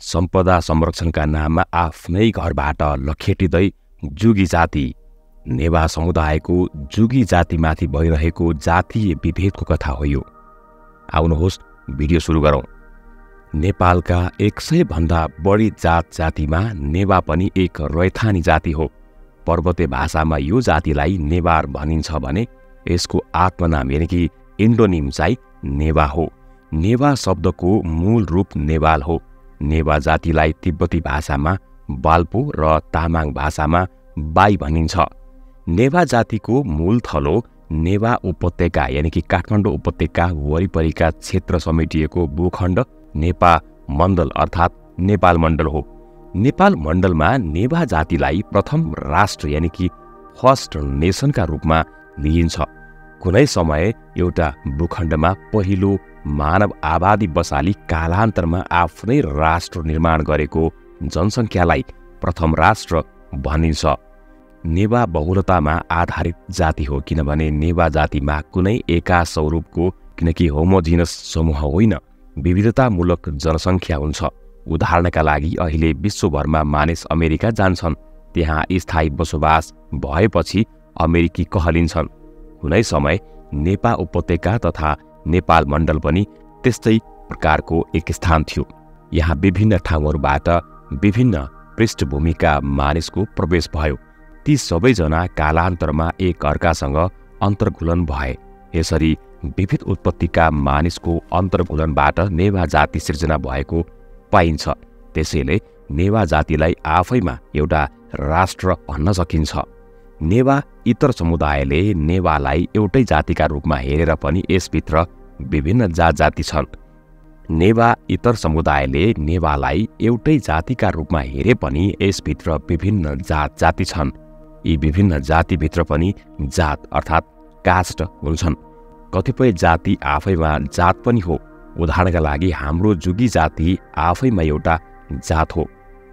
सम्पदा संरक्षणका नाममा आफ्नै घरबाट लखेटिँदै जुगी जाति नेवा समुदायको जुगी जातिमाथि भइरहेको जातीय विभेदको कथा हो यो। आउनुहोस् भिडियो सुरु गरौँ। नेपालका एक सयभन्दा बढी जात जातिमा नेवा पनि एक रैथानी जाति हो। पर्वते भाषामा यो जातिलाई नेवार भनिन्छ भने यसको आत्मनाम यानि कि इन्डोनिम चाहिँ नेवा हो। नेवा शब्दको मूल रूप नेवाल हो। नेवा जातिलाई तिब्बती भाषामा बाल्पो र तामाङ भाषामा बाई भनिन्छ। नेवा जातिको मूल थलो नेवा उपत्यका यानि कि काठमाडौँ उपत्यका वरिपरिका क्षेत्र समेटिएको भूखण्ड नेपा मण्डल अर्थात् नेपाल मण्डल हो। नेपाल मण्डलमा नेवा जातिलाई प्रथम राष्ट्र यानि कि फर्स्ट नेसनका रूपमा लिइन्छ। कुनै समय एउटा भूखण्डमा पहिलो मानव आबादी बसाली कालान्तरमा आफ्नै राष्ट्र निर्माण गरेको जनसङ्ख्यालाई प्रथम राष्ट्र भनिन्छ। नेवा बहुलतामा आधारित जाति हो किनभने नेवा जातिमा कुनै एका स्वरूपको किनकि होमोजिनस समूह होइन विविधतामूलक जनसङ्ख्या हुन्छ। उदाहरणका लागि अहिले विश्वभरमा मानिस अमेरिका जान्छन् त्यहाँ स्थायी बसोबास भएपछि अमेरिकी कहलिन्छन्। कुनै समय नेपा उपत्यका तथा नेपाल मण्डल पनि त्यस्तै प्रकारको एक स्थान थियो। यहाँ विभिन्न ठाउँहरूबाट विभिन्न पृष्ठभूमिका मानिसको प्रवेश भयो। ती सबैजना कालान्तरमा एक अर्कासँग अन्तर्घुलन भए। यसरी विविध उत्पत्तिका मानिसको अन्तर्घुलनबाट नेवा जाति सिर्जना भएको पाइन्छ। त्यसैले नेवा जातिलाई आफैमा एउटा राष्ट्र भन्न सकिन्छ। नेवा इतर समुदायले नेवालाई एउटै जातिका रूपमा हेरेर पनि यसभित्र विभिन्न जात जाति छन्। नेवा इतर समुदायले नेवालाई एउटै जातिका रूपमा हेरे पनि यसभित्र विभिन्न जात जाति छन्। यी विभिन्न जातिभित्र पनि जात अर्थात् कास्ट हुन्छन्। कतिपय जाति आफैमा जात पनि हो। उदाहरणका लागि हाम्रो जुगी जाति आफैमा एउटा जात हो।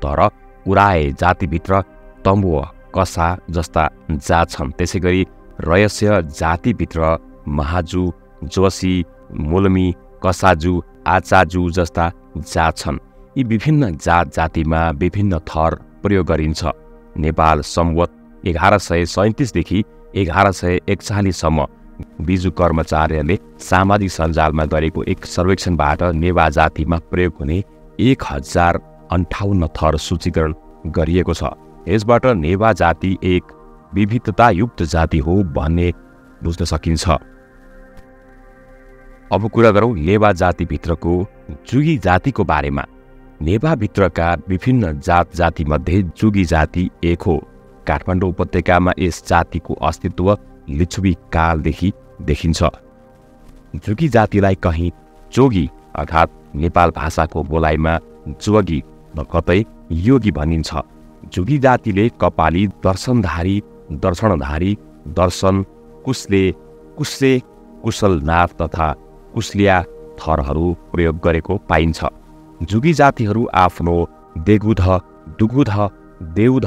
तर उराए जातिभित्र तम्बुव कसा जस्ता जात छन्। त्यसै गरी रयस्य जातिभित्र महाजु जोशी मोलमी कसाजु आचाजु जस्ता जात छन्। यी विभिन्न जात जातिमा विभिन्न थर प्रयोग गरिन्छ। नेपाल सम्वत एघार सय सैँतिसदेखि एघार सय एकचालिससम्म बिजु कर्मचार्यले सामाजिक सञ्जालमा गरेको एक सर्वेक्षणबाट नेवा जातिमा प्रयोग हुने एक हजार अन्ठाउन्न थर सूचीकरण गरिएको छ। यसबाट नेवा जाति एक विविधतायुक्त जाति हो भन्ने बुझ्न सकिन्छ। अब कुरा गरौँ नेवा जातिभित्रको जुगी जातिको बारेमा। नेवाभित्रका विभिन्न जात जातिमध्ये जुगी जाति एक हो। काठमाडौँ उपत्यकामा यस जातिको अस्तित्व लिच्छवी कालदेखि देखिन्छ। जुगी जातिलाई कहीँ जोगी अर्थात् नेपाल भाषाको बोलाइमा जोगी कतै योगी भनिन्छ। जुगी जातिले कपाली दर्शनधारी दर्शनधारी दर्शन कुशले कुशले कुशलनाथ तथा कुशलिया थरहरू प्रयोग गरेको पाइन्छ। जुगी जातिहरू आफ्नो देगुध दुगुध देउध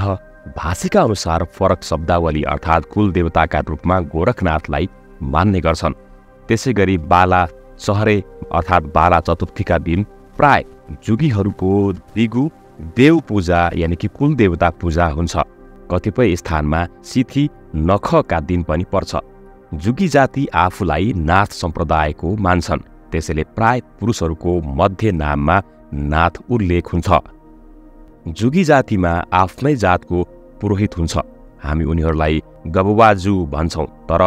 भाषिका अनुसार फरक शब्दावली अर्थात् कुल देवताका रूपमा गोरखनाथलाई मान्ने गर्छन्। त्यसै गरी बाला सहरे अर्थात् बाला चतुर्थीका दिन प्राय जुगीहरूको दिगु देव पूजा यानि कि कुल देवता पूजा हुन्छ। कतिपय स्थानमा सिथी नखका दिन पनि पर्छ। जुगी जाति आफूलाई नाथ सम्प्रदायको मान्छन्। त्यसैले प्राय पुरुषहरूको मध्य नाममा नाथ उल्लेख हुन्छ। जुगी जातिमा आफ्नै जातको पुरोहित हुन्छ। हामी उनीहरूलाई गबुवाजु भन्छौँ तर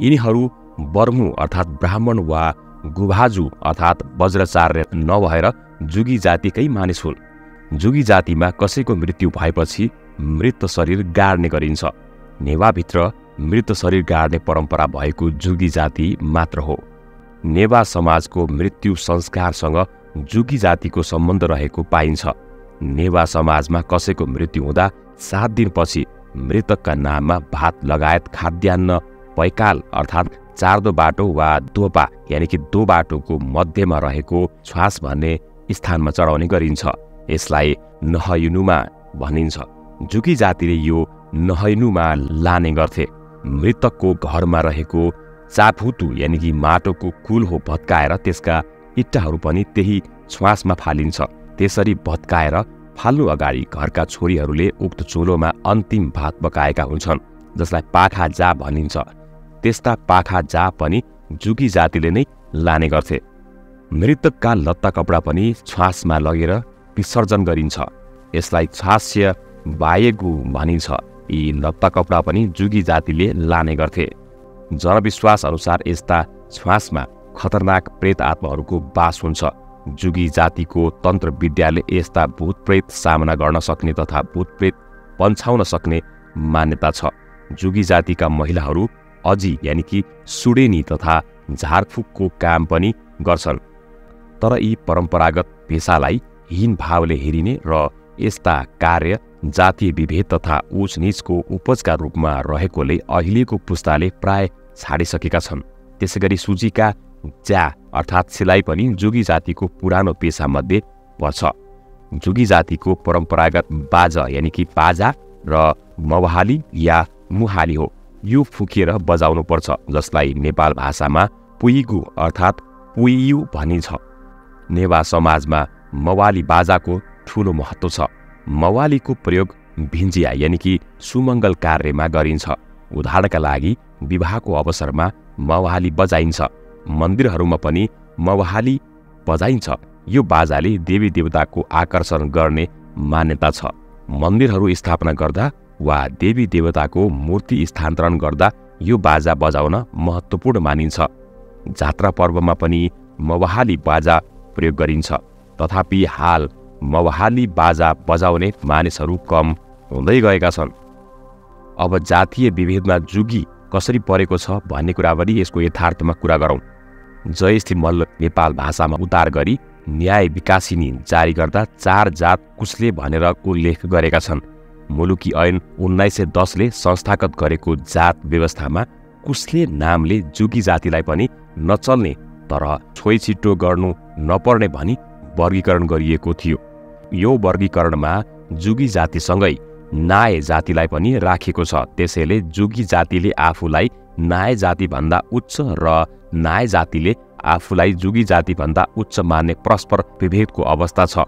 यिनीहरू बर्मु अर्थात् ब्राह्मण वा गुभाजु अर्थात् वज्रचार्य नभएर जुगी जातिकै मानिस हुन्। जुगी जातिमा कसैको मृत्यु भएपछि मृत शरीर गाड्ने गरिन्छ। नेवाभित्र मृत शरीर गाड्ने परम्परा भएको जुगी जाति मात्र हो। नेवा समाजको मृत्यु संस्कारसँग जुगी जातिको सम्बन्ध रहेको पाइन्छ। नेवा समाजमा कसैको मृत्यु हुँदा सात दिनपछि मृतकका नाममा भात लगायत खाद्यान्न पैकाल अर्थात् चार्दो बाटो वा दोपा यानि कि दो बाटोको मध्यमा रहेको श्वास भन्ने स्थानमा चढाउने गरिन्छ। यसलाई नहयुनुमा भनिन्छ। जुकी जातिले यो नहैनुमा लाने गर्थे। मृतकको घरमा रहेको चाफुतु यानि कि माटोको कुल हो भत्काएर त्यसका इट्टाहरू पनि त्यही श्वासमा फालिन्छ। त्यसरी भत्काएर फाल्नु अगाडि घरका छोरीहरूले उक्त चुलोमा अन्तिम भात पकाएका हुन्छन् जसलाई पाखा जा भनिन्छ। त्यस्ता पाखा जा पनि जुगी जातिले नै लाने गर्थे। मृतकका लत्ता कपडा पनि छ्वासमा लगेर विसर्जन गरिन्छ। यसलाई छास्य बायगु भनिन्छ। यी लत्ता कपडा पनि जुगी जातिले लाने गर्थे। जनविश्वास अनुसार यस्ता छ्वासमा खतरनाक प्रेत आत्माहरूको बास हुन्छ। जुगी जातिको तन्त्र विद्याले यस्ता भूतप्रेत सामना गर्न सक्ने तथा भूतप्रेत पन्छाउन सक्ने मान्यता छ। जुगी जातिका महिलाहरू अझी यानि कि सुडेनी तथा झारफुकको काम पनि गर्छन्। तर यी परम्परागत पेसालाई हीन भावले हेरिने र यस्ता कार्य जातीय विभेद तथा उचनिचको उपजका रूपमा रहेकोले अहिलेको पुस्ताले प्राय छाडिसकेका छन्। त्यसै गरी सुजीका च्या अर्थात् सिलाइ पनि जुगी जातिको पुरानो पेसामध्ये पर्छ। जुगी जातिको परम्परागत बाजा यानि कि पाजा र मवहाली या मुहाली हो। यो फुकेर बजाउनु पर्छ जसलाई नेपाल भाषामा पुइगु अर्थात् पुइयु भनिन्छ। नेवा समाजमा मवाली बाजाको ठुलो महत्त्व छ। मवालीको प्रयोग भिन्जिया यानि कि सुमङ्गल कार्यमा गरिन्छ। उदाहरणका लागि विवाहको अवसरमा मवाली बजाइन्छ। मन्दिरहरूमा पनि मवाली बजाइन्छ। यो बाजाले देवी देवताको आकर्षण गर्ने मान्यता छ। मन्दिरहरू स्थापना गर्दा वा देवी देवताको मूर्ति स्थानान्तरण गर्दा यो बाजा बजाउन महत्त्वपूर्ण मानिन्छ। जात्रा पर्वमा पनि मवाहाली बाजा प्रयोग गरिन्छ। तथापि हाल मवाहाली बाजा बजाउने मानिसहरू कम हुँदै गएका छन्। अब जातीय विभेदमा जुगी कसरी परेको छ भन्ने कुरा पनि यसको यथार्थमा कुरा गरौँ। जयश्री मल्ल नेपाल भाषामा उतार गरी न्याय विकासिनी जारी गर्दा चार जात कुसले भनेर उल्लेख गरेका छन्। मुलुकी ऐन उन्नाइस सय दसले संस्थागत गरेको जात व्यवस्थामा कुसले नामले जुगी जातिलाई पनि नचल्ने तर छोइछिटो गर्नु नपर्ने भनी वर्गीकरण गरिएको थियो। यो वर्गीकरणमा जुगी जातिसँगै नाय जातिलाई पनि राखेको छ। त्यसैले जुगी जातिले आफूलाई नाय जातिभन्दा उच्च र नाय जातिले आफूलाई जुगी जातिभन्दा उच्च मान्ने परस्पर विभेदको अवस्था छ।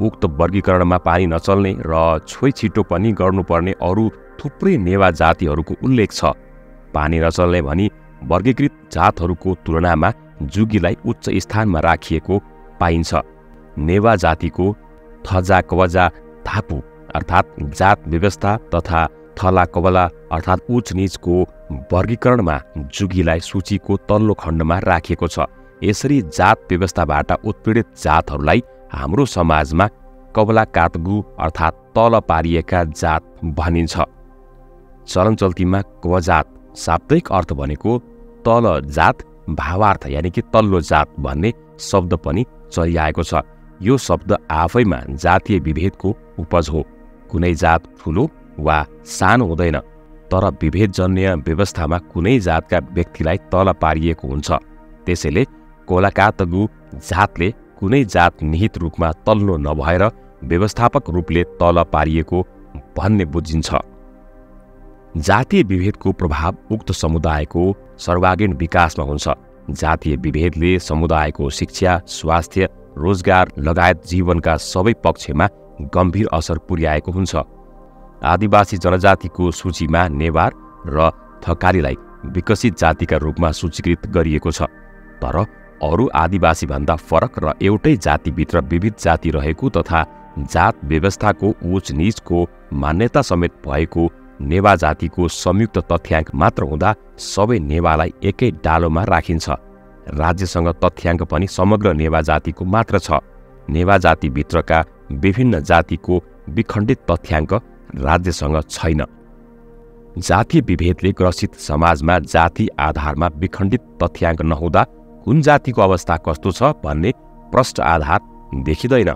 उक्त वर्गीकरणमा पानी नचल्ने र छोइछिटो पनि गर्नुपर्ने अरू थुप्रै नेवा जातिहरूको उल्लेख छ। पानी नचल्ने भनी वर्गीकृत जातहरूको तुलनामा जुगीलाई उच्च स्थानमा राखिएको पाइन्छ। नेवा जातिको थजा कवजा थापु अर्थात् जात व्यवस्था तथा थला कवला अर्थात् उच निचको वर्गीकरणमा जुगीलाई सूचीको तल्लो खण्डमा राखिएको छ। यसरी जात व्यवस्थाबाट उत्पीडित जातहरूलाई हाम्रो समाजमा कबला कातगु अर्थात् तल पारिएका जात भनिन्छ। चलनचल्तीमा कवजात शाब्दिक अर्थ भनेको तल जात भावार्थ यानि कि तल्लो जात भन्ने शब्द पनि चलिआएको छ। यो शब्द आफैमा जातीय विभेदको उपज हो। कुनै जात ठुलो वा सानो हुँदैन तर विभेदजन्य व्यवस्थामा कुनै जातका व्यक्तिलाई तल पारिएको हुन्छ। त्यसैले कोलाकातगु जातले कुनै जात निहित रूपमा तल्लो नभएर व्यवस्थापक रूपले तल पारिएको भन्ने बुझिन्छ। जातीय विभेदको प्रभाव उक्त समुदायको सर्वाङ्गीण विकासमा हुन्छ। जातीय विभेदले समुदायको शिक्षा स्वास्थ्य रोजगार लगायत जीवनका सबै पक्षमा गम्भीर असर पुर्याएको हुन्छ। आदिवासी जनजातिको सूचीमा नेवार र थकालीलाई विकसित जातिका रूपमा सूचीकृत गरिएको छ। तर अरू आदिवासीभन्दा फरक र एउटै जातिभित्र विविध जाति रहेको तथा जात व्यवस्थाको उच निचको मान्यता समेत भएको नेवा जातिको संयुक्त तथ्याङ्क मात्र हुँदा सबै नेवालाई एकै डालोमा राखिन्छ। राज्यसँग तथ्याङ्क पनि समग्र नेवा जातिको मात्र छ। नेवा जातिभित्रका विभिन्न जातिको विखण्डित तथ्याङ्क राज्यसँग छैन। जातीय विभेदले ग्रसित समाजमा जाति आधारमा विखण्डित तथ्याङ्क नहुँदा कुन जातिको अवस्था कस्तो छ भन्ने प्रष्ट आधार देखिँदैन।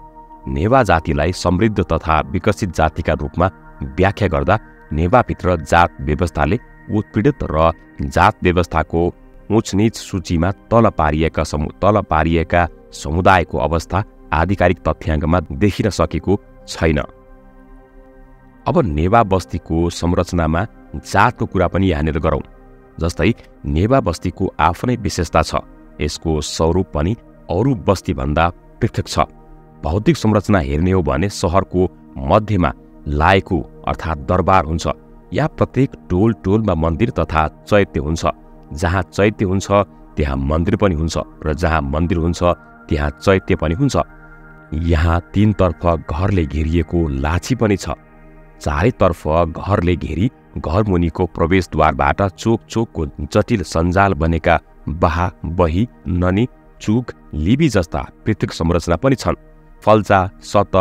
नेवा जातिलाई समृद्ध तथा विकसित जातिका रूपमा व्याख्या गर्दा नेवाभित्र जात व्यवस्थाले उत्पीडित र जात व्यवस्थाको उचनिच सूचीमा तल पारिएका समु तल पारिएका समुदायको अवस्था आधिकारिक तथ्याङ्कमा देखिन सकेको छैन। अब नेवा बस्तीको संरचनामा जातको कुरा पनि यहाँनिर गरौँ जस्तै नेवा बस्तीको आफ्नै विशेषता छ यसको स्वरूप पनि अरू बस्तीभन्दा पृथक छ। भौतिक संरचना हेर्ने हो भने सहरको मध्यमा लाएको अर्थात् दरबार हुन्छ या प्रत्येक टोल टोलमा मन्दिर तथा चैत्य हुन्छ। जहाँ चैत्य हुन्छ त्यहाँ मन्दिर पनि हुन्छ र जहाँ मन्दिर हुन्छ त्यहाँ चैत्य पनि हुन्छ। यहाँ तिनतर्फ घरले घेरिएको लाछी पनि छ। चारैतर्फ घरले घेरी घरमुनिको प्रवेशद्वारबाट चोक चोकको जटिल सञ्जाल बनेका बाहा बही ननी चुक लिबी जस्ता पृथक संरचना पनि छन्। फल्चा सत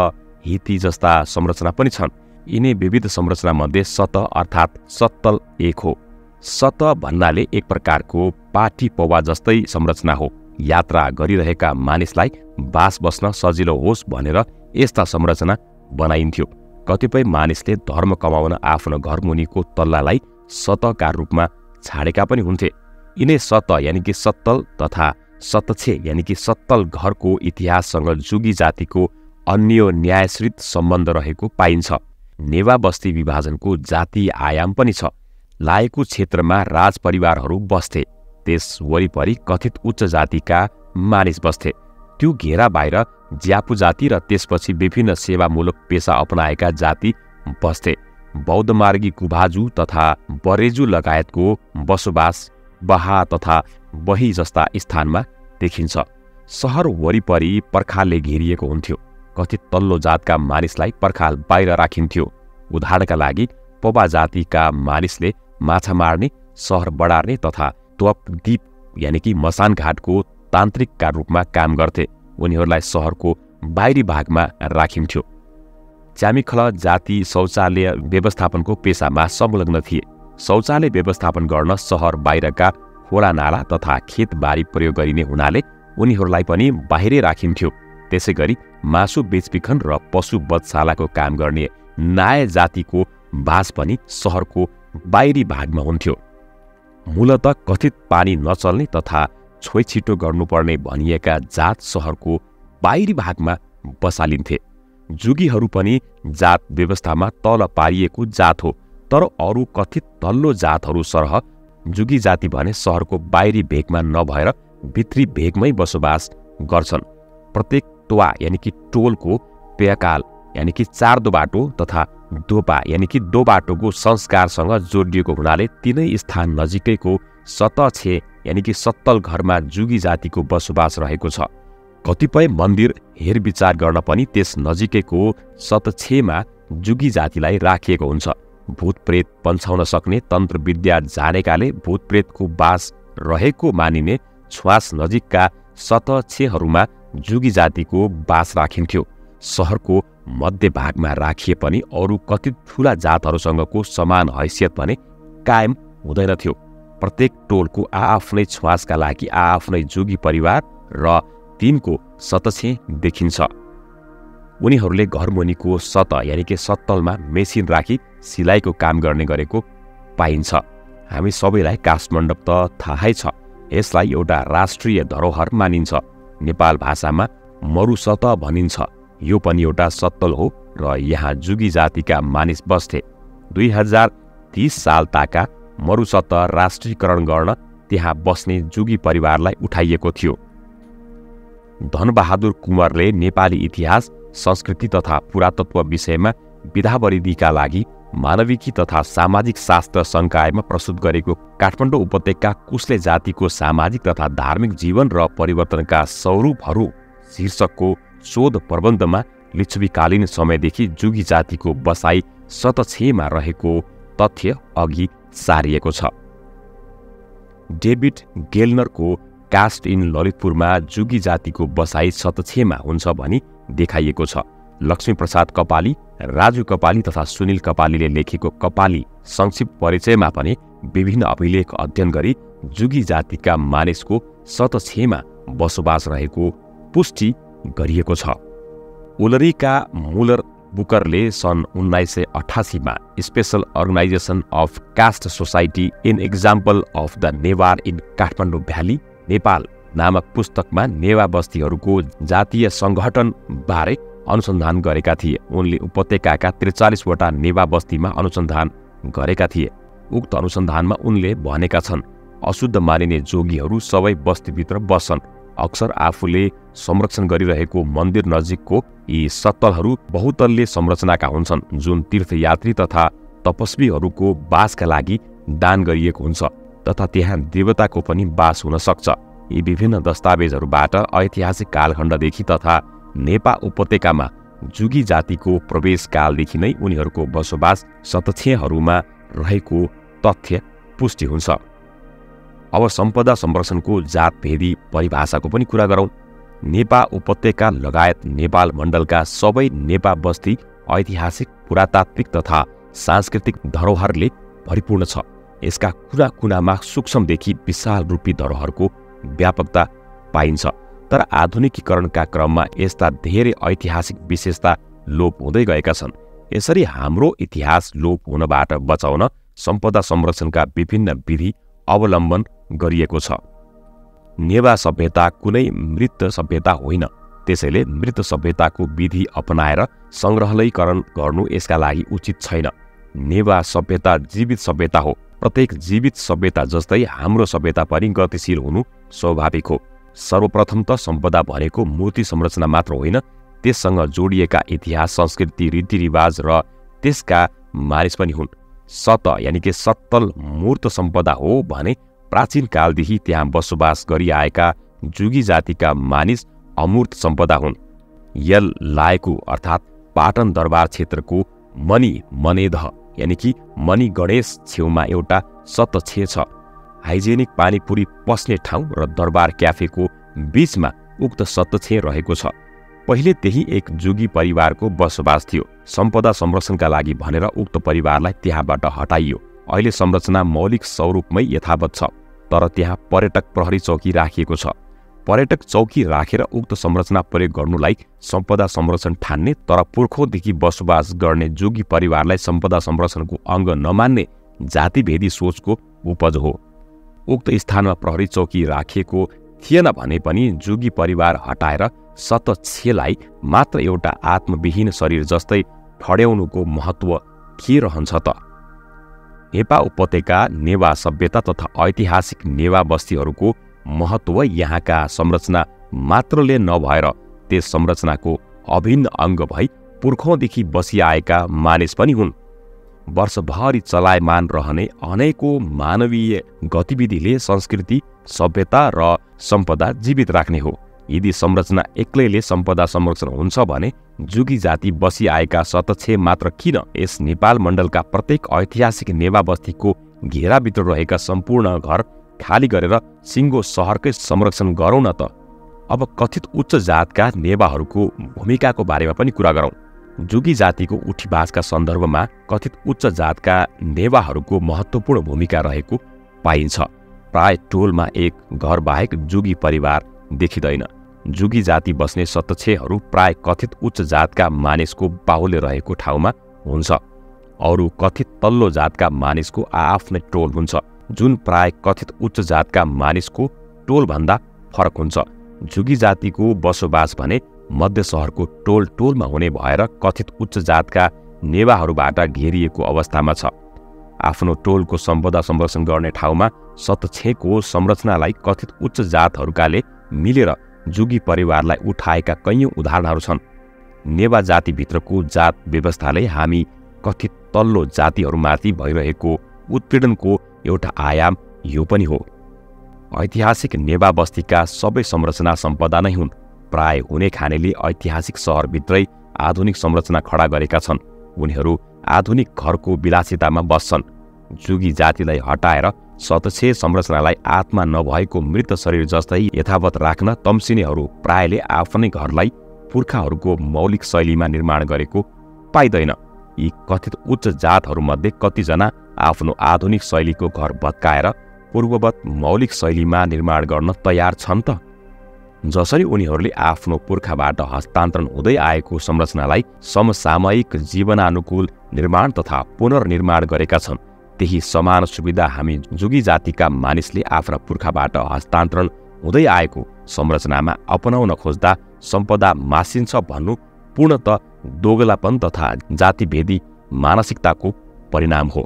हिती जस्ता संरचना पनि छन्। यिनै विविध संरचनामध्ये सत अर्थात् सत्तल एक हो। सत भन्नाले एक प्रकारको पाठी पौवा जस्तै संरचना हो। यात्रा गरिरहेका मानिसलाई बास बस्न सजिलो होस् भनेर यस्ता संरचना बनाइन्थ्यो। कतिपय मानिसले धर्म कमाउन आफ्नो घरमुनिको तल्लालाई सतका रूपमा छाडेका पनि हुन्थे। यिनै सत यानि कि सत्तल तथा सतछे यानि कि सत्तल घरको इतिहाससँग जुगी जातिको अन्य न्यायश्रित सम्बन्ध रहेको पाइन्छ। नेवा बस्ती विभाजनको जातीय आयाम पनि छ। लागेको क्षेत्रमा राजपरिवारहरू बस्थे। त्यस वरिपरि कथित उच्च जातिका मानिस बस्थे। त्यो घेरा बाहिर ज्यापु जाति र त्यसपछि विभिन्न सेवामूलक पेसा अपनाएका जाति बस्थे। बौद्धमार्गी कुभाजु तथा बरेजु लगायतको बसोबास बहा तथा बही जस्ता स्थानमा देखिन्छ। सहर वरिपरि पर्खालले घेरिएको हुन्थ्यो। कथित तल्लो जातका मानिसलाई पर्खाल बाहिर राखिन्थ्यो। उदाहरणका लागि पबा जातिका मानिसले माछा मार्ने सहर बढार्ने तथा दीप यानि कि मसानघाटको तान्त्रिकका रूपमा काम गर्थे। उनीहरूलाई सहरको बाहिरी भागमा राखिन्थ्यो। च्यामिखल जाति शौचालय व्यवस्थापनको पेसामा संलग्न थिए। शौचालय व्यवस्थापन गर्न सहर बाहिरका खोला नाला तथा खेतबारी प्रयोग गरिने हुनाले उनीहरूलाई पनि बाहिरै राखिन्थ्यो। त्यसै गरी मासु बेचबिखन र पशु बधशालाको काम गर्ने नाय जातिको बास पनि सहरको बाहिरी भागमा हुन्थ्यो। मूलत कथित पानी नचल्ने तथा छोइछिटो गर्नुपर्ने भनिएका जात सहरको बाहिरी भागमा बसालिन्थे। जुगीहरू पनि जात व्यवस्थामा तल पारिएको जात हो तर अरू कथित तल्लो जातहरू सरह जुगी जाति भने सहरको बाहिरी भेगमा नभएर भित्री भेगमै बसोबास गर्छन्। प्रत्येक टोवा यानि कि टोलको पेयकाल यानि कि चारदो बाटो तथा दोपा यानि कि दो बाटोको संस्कारसँग जोडिएको हुनाले तिनै स्थान नजिकैको सतछे यानि कि सत्तल घरमा जुगी जातिको बसोबास रहेको छ। कतिपय मन्दिर हेरविचार गर्न पनि त्यस नजिकैको सतछेमा जुगी जातिलाई राखिएको हुन्छ। भूतप्रेत पन्छाउन सक्ने तन्त्र विद्या जानेकाले भूतप्रेतको बास रहेको मानिने छ्वास नजिकका सतक्षेहरूमा जुगी जातिको बास राखिन्थ्यो। सहरको मध्यभागमा राखिए पनि अरू कतित ठुला जातहरूसँगको समान हैसियत भने कायम हुँदैनथ्यो प्रत्येक टोलको आआफ्नै छ्वासका लागि आआफ्नै जुगी परिवार र तिनको सतक्षे देखिन्छ। उनीहरूले घरमुनिको सत यानि कि सत्तलमा मेसिन राखी सिलाइको काम गर्ने गरेको पाइन्छ। हामी सबैलाई काठमण्डप त थाहै छ यसलाई एउटा राष्ट्रिय धरोहर मानिन्छ। नेपाल भाषामा मरुसत भनिन्छ। यो पनि एउटा सत्तल हो र यहाँ जुगी जातिका मानिस बस्थे। दुई हजार तिस साल ताका मरुसत राष्ट्रियकरण गर्न त्यहाँ बस्ने जुगी परिवारलाई उठाइएको थियो। धनबहादुर कुँवरले नेपाली इतिहास संस्कृति तथा पुरातत्व विषयमा विधावरिदिका लागि मानविकी तथा सामाजिक शास्त्र सङ्कायमा प्रस्तुत गरेको काठमाडौँ उपत्यका कुस्ले जातिको सामाजिक तथा धार्मिक जीवन र परिवर्तनका स्वरूपहरू शीर्षकको शोध प्रबन्धमा लिच्छवीकालीन समयदेखि जुगी जातिको बसाई सतछेमा रहेको तथ्य अघि सारिएको छ। डेभिड गेल्नरको कास्ट इन ललितपुरमा जुगी जातिको बसाई सतछेमा हुन्छ भनी देखाइएको छ। लक्ष्मीप्रसाद कपाली राजु कपाली तथा सुनिल कपालीले लेखेको कपाली संक्षिप्त परिचयमा पनि विभिन्न अभिलेख अध्ययन गरी जुगी जातिका मानिसको सतछेमा बसोबास रहेको पुष्टि गरिएको छ। उलरीका मुलर बुकरले सन् उन्नाइस सय अठासीमा special organization of caste society in example of the Newar in Kathmandu valley Nepal नामक पुस्तकमा नेवा बस्तीहरूको जातीय सङ्गठनबारे अनुसन्धान गरेका थिए। उनले उपत्यकाका त्रिचालिसवटा नेवा बस्तीमा अनुसन्धान गरेका थिए। उक्त अनुसन्धानमा उनले भनेका छन् अशुद्ध मानिने जोगीहरू सबै बस्तीभित्र बस्छन्। अक्सर आफूले संरक्षण गरिरहेको मन्दिर नजिकको यी सत्तलहरू बहुतल्य संरचनाका हुन्छन् जुन तीर्थयात्री तथा तपस्वीहरूको बासका लागि दान गरिएको हुन्छ तथा त्यहाँ देवताको पनि बास हुन सक्छ। यी विभिन्न दस्तावेजहरूबाट ऐतिहासिक कालखण्डदेखि तथा नेपा उपत्यकामा जुगी जातिको प्रवेशकालदेखि नै उनीहरूको बसोबास सतक्षेहरूमा रहेको तथ्य पुष्टि हुन्छ। अब सम्पदा संरक्षणको जातभेदी परिभाषाको पनि कुरा गरौँ। नेपा उपत्यका लगायत नेपाल मण्डलका सबै नेपा बस्ती ऐतिहासिक पुरातात्विक तथा सांस्कृतिक धरोहरले भरिपूर्ण छ। यसका कुना कुनामा सूक्ष्मदेखि विशाल रूपी धरोहरको व्यापकता पाइन्छ। तर आधुनिकीकरणका क्रममा यस्ता धेरै ऐतिहासिक विशेषता लोप हुँदै गएका छन्। यसरी हाम्रो इतिहास लोप हुनबाट बचाउन सम्पदा संरक्षणका विभिन्न विधि अवलम्बन गरिएको छ। नेवा सभ्यता कुनै मृत सभ्यता होइन। त्यसैले मृत सभ्यताको विधि अपनाएर सङ्ग्रहालयकरण गर्नु यसका लागि उचित छैन। नेवा सभ्यता जीवित सभ्यता हो। प्रत्येक जीवित सभ्यता जस्तै हाम्रो सभ्यता पनि गतिशील हुनु स्वाभाविक हो। सर्वप्रथम त सम्पदा भनेको मूर्ति संरचना मात्र होइन। त्यससँग जोडिएका इतिहास संस्कृति रीतिरिवाज र त्यसका मानिस पनि हुन्। सत यानि कि सत्तल मूर्त सम्पदा हो भने प्राचीन कालदेखि त्यहाँ बसोबास गरिआएका जुगी जातिका मानिस अमूर्त सम्पदा हुन्। यल लायकु अर्थात् पाटन दरबार क्षेत्रको मणि मनेध यानि कि मणि गणेश छेउमा एउटा सतक्षे छ। हाइजेनिक पानीपुरी पस्ने ठाउँ र दरबार क्याफेको बीचमा उक्त सतक्षे रहेको छ। पहिले त्यही एक जुगी परिवारको बसोबास थियो। सम्पदा संरक्षणका लागि भनेर उक्त परिवारलाई त्यहाँबाट हटाइयो। अहिले संरचना मौलिक स्वरूपमै यथावत छ तर त्यहाँ पर्यटक प्रहरी चौकी राखिएको छ। पर्यटक चौकी राखेर उक्त संरचना प्रयोग गर्नुलाई सम्पदा संरक्षण ठान्ने तर पुर्खौँदेखि बसोबास गर्ने जोगी परिवारलाई सम्पदा संरक्षणको अङ्ग नमान्ने जातिभेदी सोचको उपज हो। उक्त स्थानमा प्रहरी चौकी राखिएको थिएन भने पनि जोगी परिवार हटाएर सतक्षेलाई मात्र एउटा आत्मविहीन शरीर जस्तै ठड्याउनुको महत्व के रहन्छ त? नेपा उपत्यका नेवा सभ्यता तथा ऐतिहासिक नेवा बस्तीहरूको महत्व यहाँका संरचना मात्रले नभएर त्यस संरचनाको अभिन्न अङ्ग भई पुर्खौँदेखि बसिआएका मानिस पनि हुन्। वर्षभरि चलायमान रहने अनेकौँ मानवीय गतिविधिले संस्कृति सभ्यता र सम्पदा जीवित राख्ने हो। यदि संरचना एक्लैले सम्पदा संरक्षण हुन्छ भने जुगी जाति बसिआएका शतक्षे मात्र किन यस नेपाल मण्डलका प्रत्येक ऐतिहासिक नेवा बस्तीको घेराभित्र रहेका सम्पूर्ण घर खाली गरेर सिङ्गो सहरकै संरक्षण गरौँ न त? अब कथित उच्च जातका नेवाहरूको भूमिकाको बारेमा पनि कुरा गरौँ। जुगी जातिको उठीबाजका सन्दर्भमा कथित उच्च जातका नेवाहरूको महत्त्वपूर्ण भूमिका रहेको पाइन्छ। प्राय टोलमा एक घरबाहेक जुगी परिवार देखिँदैन। जुगी जाति बस्ने सतक्षेहरू प्राय कथित उच्च जातका मानिसको बाहुल्य रहेको ठाउँमा हुन्छ। अरू कथित तल्लो जातका मानिसको आआफ्नै टोल हुन्छ जुन प्राय कथित उच्च जातका मानिसको टोलभन्दा फरक हुन्छ। झुगी जातिको बसोबास भने मध्य सहरको टोल टोलमा हुने भएर कथित उच्च जातका नेवाहरूबाट घेरिएको अवस्थामा छ। आफ्नो टोलको सम्पदा संरक्षण गर्ने ठाउँमा सतक्षेको संरचनालाई कथित उच्च जातहरूकाले मिलेर जुगी परिवारलाई उठाएका कैयौँ उदाहरणहरू छन्। नेवा जातिभित्रको जात व्यवस्थाले हामी कथित तल्लो जातिहरूमाथि भइरहेको उत्पीडनको एउटा आयाम यो पनि हो। ऐतिहासिक नेवा बस्तीका सबै संरचना सम्पदा नै हुन्। प्राय हुने खानेले ऐतिहासिक सहरभित्रै आधुनिक संरचना खडा गरेका छन्। उनीहरू आधुनिक घरको विलासितामा बस्छन्। जुगी जातिलाई हटाएर सतक्षे संरचनालाई आत्मा नभएको मृत शरीर जस्तै यथावत राख्न तम्सिनेहरू प्रायले आफ्नै घरलाई पुर्खाहरूको मौलिक शैलीमा निर्माण गरेको पाइँदैन। यी कथित उच्च जातहरूमध्ये कतिजना आफ्नो आधुनिक शैलीको घर भत्काएर पूर्ववत मौलिक शैलीमा निर्माण गर्न तयार छन् त। जसरी उनीहरूले आफ्नो पुर्खाबाट हस्तान्तरण हुँदै आएको संरचनालाई समसामयिक जीवनानुकूल निर्माण तथा पुनर्निर्माण गरेका छन्। त्यही समान सुविधा हामी जुगी जातिका मानिसले आफ्ना पुर्खाबाट हस्तान्तरण हुँदै आएको संरचनामा अपनाउन खोज्दा सम्पदा मासिन्छ भन्नु पूर्णत दोगलापन तथा जातिभेदी मानसिकताको परिणाम हो।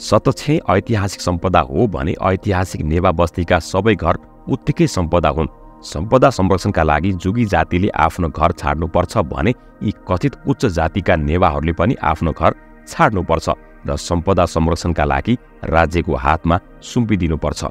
सतक्षे ऐतिहासिक सम्पदा हो भने ऐतिहासिक नेवा बस्तीका सबै घर उत्तिकै सम्पदा हुन्। सम्पदा संरक्षणका लागि जुगी जातिले आफ्नो घर छाड्नुपर्छ भने यी कथित उच्च जातिका नेवाहरूले पनि आफ्नो घर छाड्नुपर्छ। र सम्पदा संरक्षणका लागि राज्यको हातमा सुम्पिदिनुपर्छ।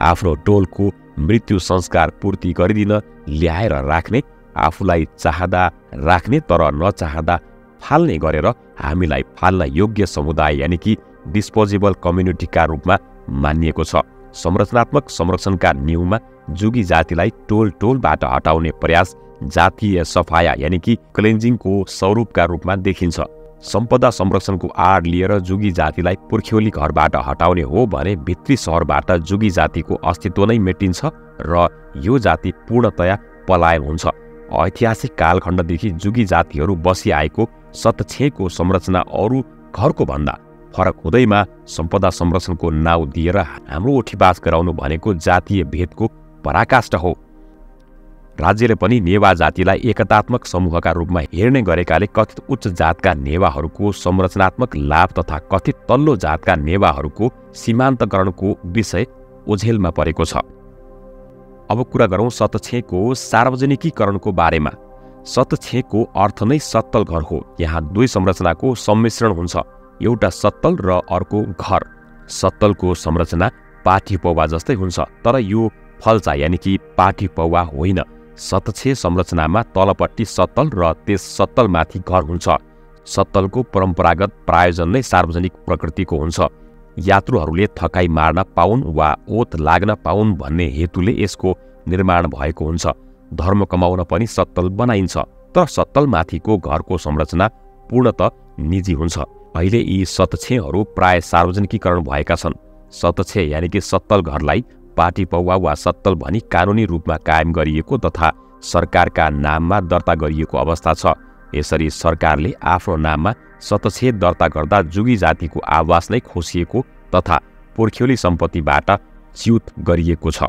आफ्नो टोलको मृत्यु संस्कार पूर्ति गरिदिन ल्याएर राख्ने आफूलाई चाहँदा राख्ने तर नचाहँदा फाल्ने गरेर हामीलाई फाल्न योग्य समुदाय यानि कि डिस्पोजेबल कम्युनिटीका रूपमा मानिएको छ। संरचनात्मक संरक्षणका न्युमा जुगी जातिलाई टोल टोलबाट हटाउने प्रयास जातीय सफाया यानि कि क्लेन्जिङको स्वरूपका रूपमा देखिन्छ। सम्पदा संरक्षणको आड लिएर जुगी जातिलाई पुर्ख्यौली घरबाट हटाउने हो भने भित्री सहरबाट जुगी जातिको अस्तित्व नै मेटिन्छ र यो जाति पूर्णतया पलायन हुन्छ। ऐतिहासिक कालखण्डदेखि जुगी जातिहरू बसिआएको सतक्षेको संरचना अरू घरको भन्दा फरक हुँदैमा सम्पदा संरक्षणको नाउँ दिएर हाम्रो ओठीबास गराउनु भनेको जातीय भेदको पराकाष्ठ हो। राज्यले पनि नेवा जातिलाई एकतात्मक समूहका रूपमा हेर्ने गरेकाले कथित उच्च जातका नेवाहरूको संरचनात्मक लाभ तथा कथित तल्लो जातका नेवाहरूको सीमान्तकरणको विषय ओझेलमा परेको छ। अब कुरा गरौँ सतक्षेको सार्वजनिकीकरणको बारेमा। सतक्षेको अर्थ नै सत्तल घर हो। यहाँ दुई संरचनाको सम्मिश्रण हुन्छ। एउटा सत्तल र अर्को घर। सत्तलको संरचना पाठी पौवा जस्तै हुन्छ तर यो फल्चा यानि कि पाठी पौवा होइन। सतक्षे संरचनामा तलपट्टि सत्तल र त्यस सत्तलमाथि घर हुन्छ। सत्तलको परम्परागत प्रायोजन नै सार्वजनिक प्रकृतिको हुन्छ। यात्रुहरूले थकाइ मार्न पाउन् वा ओत लाग्न पाउन् भन्ने हेतुले यसको निर्माण भएको हुन्छ। धर्म कमाउन पनि सत्तल बनाइन्छ। तर सत्तलमाथिको घरको संरचना पूर्णत निजी हुन्छ। अहिले यी सतक्षेहरू प्राय सार्वजनिकीकरण भएका छन्। सतक्षे यानि कि सत्तल घरलाई पार्टी पौवा वा सत्तल भनी कानुनी रूपमा कायम गरिएको तथा सरकारका नाममा दर्ता गरिएको अवस्था छ। यसरी सरकारले आफ्नो नाममा सतक्षेद दर्ता गर्दा जुगी जातिको आवास नै खोसिएको तथा पोर्ख्यौली सम्पत्तिबाट च्युत गरिएको छ।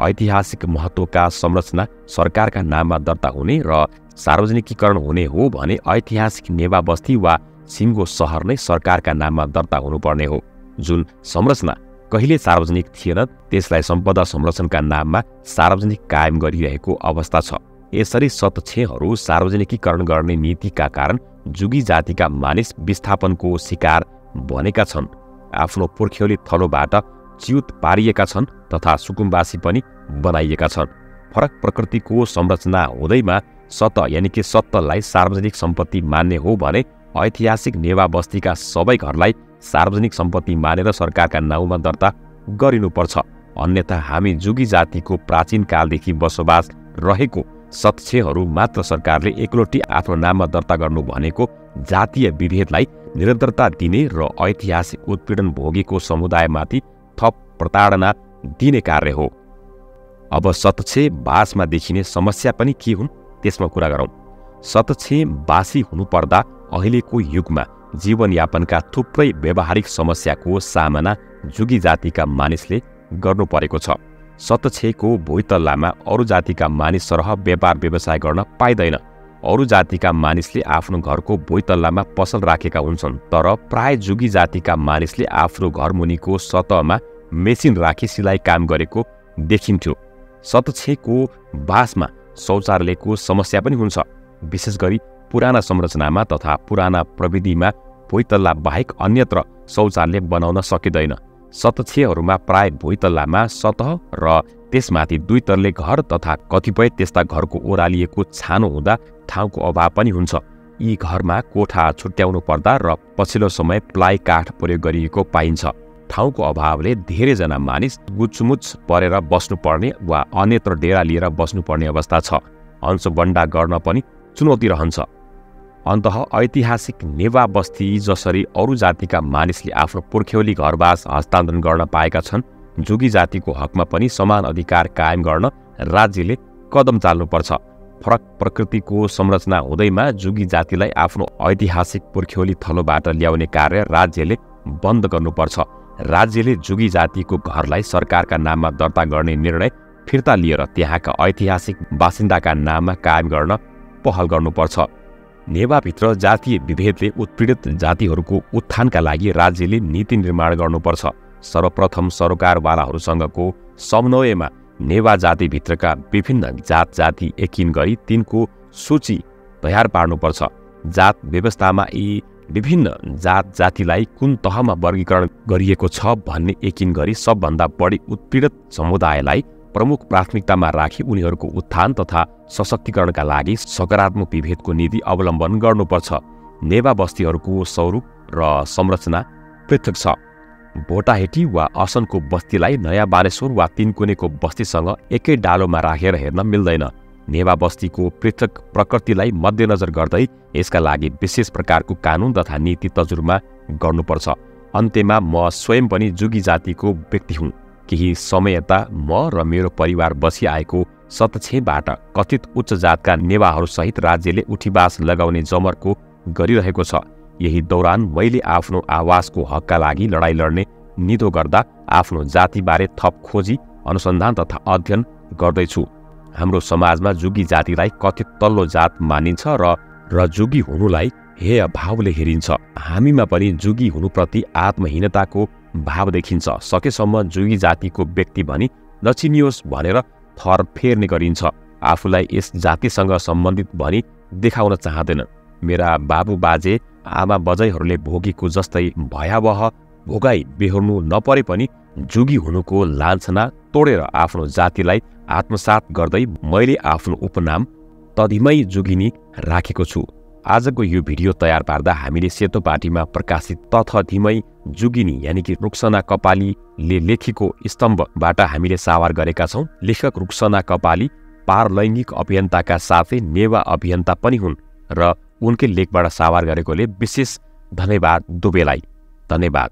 ऐतिहासिक महत्त्वका संरचना सरकारका नाममा दर्ता हुने र सार्वजनिकीकरण हुने हो भने ऐतिहासिक नेवा बस्ती वा सिङ्गो सहर नै सरकारका नाममा दर्ता हुनुपर्ने हो। जुन संरचना कहिले सार्वजनिक थिएन त्यसलाई सम्पदा संरक्षणका नाममा सार्वजनिक कायम गरिरहेको अवस्था छ। यसरी सतक्षेहरू सार्वजनिकीकरण गर्ने नीतिका कारण जुगी जातिका मानिस विस्थापनको शिकार बनेका छन्। आफ्नो पुर्ख्यौली थलोबाट च्युत पारिएका छन् तथा सुकुम्बासी पनि बनाइएका छन्। फरक प्रकृतिको संरचना हुँदैमा सत यानि कि सत्तलाई सार्वजनिक सम्पत्ति मान्ने हो भने ऐतिहासिक नेवा बस्तीका सबै घरलाई सार्वजनिक सम्पत्ति मानेर सरकारका नाउँमा दर्ता गरिनुपर्छ। अन्यथा हामी जुगी जातिको प्राचीन कालदेखि बसोबास रहेको सत्क्षेहरू मात्र सरकारले एकलोटी आफ्नो नाममा दर्ता गर्नु भनेको जातीय विभेदलाई निरन्तरता दिने र ऐतिहासिक उत्पीडन भोगेको समुदायमाथि थप प्रताडना दिने कार्य हो। अब सतक्षे बासमा देखिने समस्या पनि के हुन् त्यसमा कुरा गरौँ। सतक्षे बासी हुनुपर्दा अहिलेको युगमा जीवनयापनका थुप्रै व्यावहारिक समस्याको सामना जुगी जातिका मानिसले गर्नु परेको छ। सतक्षेको भुइँतल्लामा अरू जातिका मानिस सरह व्यापार व्यवसाय गर्न पाइँदैन। अरू जातिका मानिसले आफ्नो घरको भुइँतल्लामा पसल राखेका हुन्छन् तर प्राय जुगी जातिका मानिसले आफ्नो घर मुनिको सतहमा मेसिन राखी सिलाइ काम गरेको देखिन्थ्यो। सतक्षेको बासमा शौचालयको समस्या पनि हुन्छ विशेष गरी पुराना संरचनामा तथा पुराना प्रविधिमा भुइँतल्ला बाहेक अन्यत्र शौचालय बनाउन सकिँदैन। सतक्षेहरूमा प्राय भुइँतल्लामा सतह र त्यसमाथि दुई तल्ले घर तथा कतिपय त्यस्ता घरको ओह्रालिएको छानो हुँदा ठाउँको अभाव पनि हुन्छ। यी घरमा कोठा छुट्याउनु पर्दा र पछिल्लो समय प्लाइ काठ प्रयोग गरिएको पाइन्छ। ठाउँको अभावले धेरैजना मानिस गुचमुच परेर बस्नुपर्ने वा अन्यत्र डेरा लिएर बस्नुपर्ने अवस्था छ। अंशबन्डा गर्न पनि चुनौती रहन्छ। अन्त ऐतिहासिक नेवा बस्ती जसरी अरू जातिका मानिसले आफ्नो पुर्ख्यौली घरबास हस्तान्तरण गर्न पाएका छन् जुगी जातिको हकमा पनि समान अधिकार कायम गर्न राज्यले कदम चाल्नुपर्छ। फरक प्रकृतिको संरचना हुँदैमा जुगी जातिलाई आफ्नो ऐतिहासिक पुर्ख्यौली थलोबाट ल्याउने कार्य राज्यले बन्द गर्नुपर्छ। राज्यले जुगी जातिको घरलाई सरकारका नाममा दर्ता गर्ने निर्णय फिर्ता लिएर त्यहाँका ऐतिहासिक बासिन्दाका नाममा कायम गर्न पहल गर्नुपर्छ। नेवाभित्र जातीय विभेदले उत्पीडित जातिहरूको उत्थानका लागि राज्यले नीति निर्माण गर्नुपर्छ। सर्वप्रथम सरकारवालाहरूसँगको समन्वयमा नेवा जातिभित्रका विभिन्न जात जाति एकिन गरी तिनको सूची तयार पार्नुपर्छ। जात व्यवस्थामा यी विभिन्न जात जातिलाई कुन तहमा वर्गीकरण गरिएको छ भन्ने एकिन गरी सबभन्दा बढी उत्पीडित समुदायलाई प्रमुख प्राथमिकतामा राखी उनीहरूको उत्थान तथा सशक्तिकरणका लागि सकारात्मक विभेदको नीति अवलम्बन गर्नुपर्छ। नेवा बस्तीहरूको स्वरूप र संरचना पृथक छ। भोटाहेटी वा असनको बस्तीलाई नयाँ बानेश्वर वा तिनकुनेको बस्तीसँग एकै डालोमा राखेर हेर्न मिल्दैन। नेवा बस्तीको पृथक प्रकृतिलाई मध्यनजर गर्दै यसका लागि विशेष प्रकारको कानुन तथा नीति तजुर्मा गर्नुपर्छ। अन्त्यमा म स्वयं पनि जुगी जातिको व्यक्ति हुँ। केही समयता म र मेरो परिवार बसिआएको सतक्षेबाट कथित उच्च जातका नेवाहरूसहित राज्यले उठीबास लगाउने जमर्को गरिरहेको छ। यही दौरान मैले आफ्नो आवासको हकका लागि लडाईँ लड्ने निदो गर्दा आफ्नो जातिबारे थप खोजी अनुसन्धान तथा अध्ययन गर्दैछु। हाम्रो समाजमा जुगी जातिलाई कथित तल्लो जात मानिन्छ र र जुगी हुनुलाई हेय भावले हेरिन्छ। हामीमा पनि जुगी हुनुप्रति आत्महीनताको भाव देखिन्छ। सकेसम्म जुगी जातिको व्यक्ति भनी नचिनियोस् भनेर थर फेर्ने गरिन्छ। आफूलाई यस जातिसँग सम्बन्धित भनी देखाउन चाहँदैन। मेरा बाबु बाजे आमा बजैहरूले भोगेको जस्तै भयावह भोगाई बेहोर्नु नपरे पनि जुगी हुनुको लान्छना तोडेर आफ्नो जातिलाई आत्मसात गर्दै मैले आफ्नो उपनाम तधिमै जुगिनी राखेको छु। आजको यो भिडियो तयार पार्दा हामीले सेतो पार्टीमा प्रकाशित तथ धिमै जुगिनी यानि कि रुक्सना कपालीले लेखेको स्तम्भबाट हामीले सावार गरेका छौँ। लेखक रुक्सना कपाली पारलैङ्गिक अभियन्ताका साथै नेवा अभियन्ता पनि हुन् र उनकै लेखबाट सावार गरेकोले विशेष धन्यवाद दुबेलाई। धन्यवाद।